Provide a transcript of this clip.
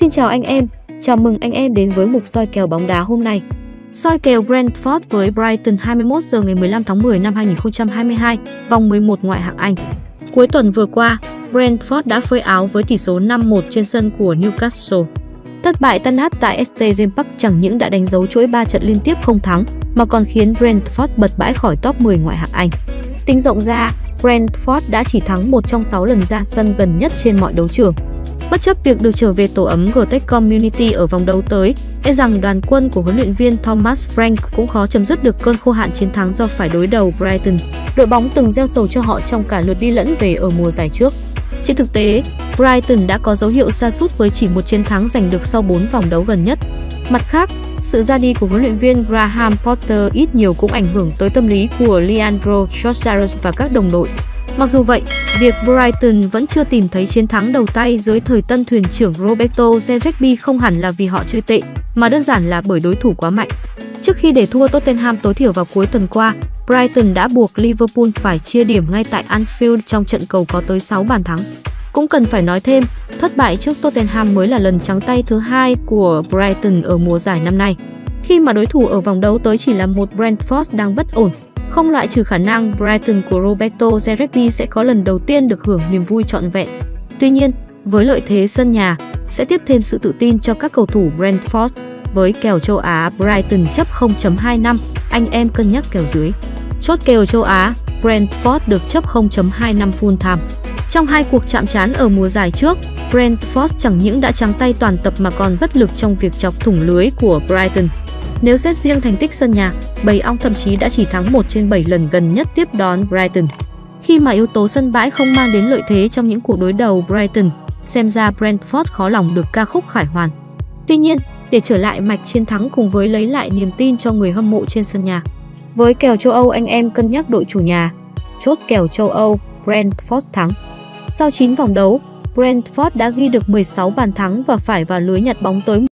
Xin chào anh em, chào mừng anh em đến với mục soi kèo bóng đá hôm nay. Soi kèo Brentford với Brighton 21 giờ ngày 15 tháng 10 năm 2022, vòng 11 ngoại hạng Anh. Cuối tuần vừa qua, Brentford đã phơi áo với tỷ số 5-1 trên sân của Newcastle. Thất bại tân hát tại ST James Park chẳng những đã đánh dấu chuỗi 3 trận liên tiếp không thắng, mà còn khiến Brentford bật bãi khỏi top 10 ngoại hạng Anh. Tính rộng ra, Brentford đã chỉ thắng một trong 6 lần ra sân gần nhất trên mọi đấu trường. Bất chấp việc được trở về tổ ấm GTech Community ở vòng đấu tới, e rằng đoàn quân của huấn luyện viên Thomas Frank cũng khó chấm dứt được cơn khô hạn chiến thắng do phải đối đầu Brighton, đội bóng từng gieo sầu cho họ trong cả lượt đi lẫn về ở mùa giải trước. Trên thực tế, Brighton đã có dấu hiệu sa sút với chỉ một chiến thắng giành được sau 4 vòng đấu gần nhất. Mặt khác, sự ra đi của huấn luyện viên Graham Potter ít nhiều cũng ảnh hưởng tới tâm lý của Leandro Trossard và các đồng đội. Mặc dù vậy, việc Brighton vẫn chưa tìm thấy chiến thắng đầu tay dưới thời tân thuyền trưởng Roberto Zerbi không hẳn là vì họ chơi tệ, mà đơn giản là bởi đối thủ quá mạnh. Trước khi để thua Tottenham tối thiểu vào cuối tuần qua, Brighton đã buộc Liverpool phải chia điểm ngay tại Anfield trong trận cầu có tới 6 bàn thắng. Cũng cần phải nói thêm, thất bại trước Tottenham mới là lần trắng tay thứ hai của Brighton ở mùa giải năm nay. Khi mà đối thủ ở vòng đấu tới chỉ là một Brentford đang bất ổn, không loại trừ khả năng Brighton của Roberto Zerbi sẽ có lần đầu tiên được hưởng niềm vui trọn vẹn. Tuy nhiên, với lợi thế sân nhà, sẽ tiếp thêm sự tự tin cho các cầu thủ Brentford. Với kèo châu Á Brighton chấp 0.25, anh em cân nhắc kèo dưới. Chốt kèo châu Á, Brentford được chấp 0.25 full time. Trong hai cuộc chạm trán ở mùa giải trước, Brentford chẳng những đã trắng tay toàn tập mà còn bất lực trong việc chọc thủng lưới của Brighton. Nếu xét riêng thành tích sân nhà, Bầy Ong thậm chí đã chỉ thắng 1 trên 7 lần gần nhất tiếp đón Brighton. Khi mà yếu tố sân bãi không mang đến lợi thế trong những cuộc đối đầu Brighton, xem ra Brentford khó lòng được ca khúc khải hoàn. Tuy nhiên, để trở lại mạch chiến thắng cùng với lấy lại niềm tin cho người hâm mộ trên sân nhà. Với kèo châu Âu anh em cân nhắc đội chủ nhà, chốt kèo châu Âu Brentford thắng. Sau 9 vòng đấu, Brentford đã ghi được 16 bàn thắng và phải vào lưới nhặt bóng tới